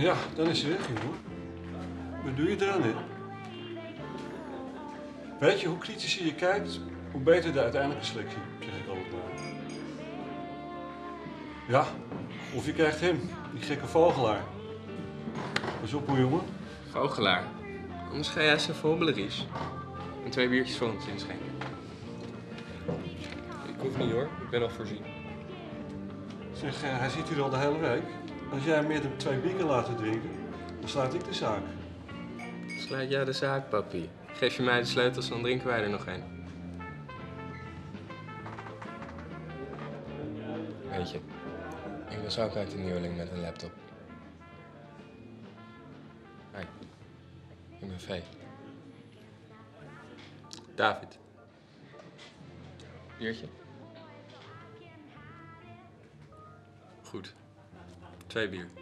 Ja, dan is ze weg, jongen. Wat doe je eraan, hè? Weet je, hoe kritischer je kijkt, hoe beter de uiteindelijke selectie, zeg ik altijd maar. Ja, of je krijgt hem, die gekke vogelaar. Pas op, hoor, jongen. Vogelaar. Anders ga jij zo voor Ries. En twee biertjes voor ons inschenken. Ik hoef niet hoor, ik ben al voorzien. Zeg, eh, hij zit hier al de hele week. Als jij meer dan twee bier kan laten drinken, dan sluit ik de zaak. Sluit jij de zaak, papi. Geef je mij de sleutels, dan drinken wij er nog een. Weet je, ik was ook uit een nieuweling met een laptop. Hoi, ik ben Vee. David. Biertje? Goed. Twee.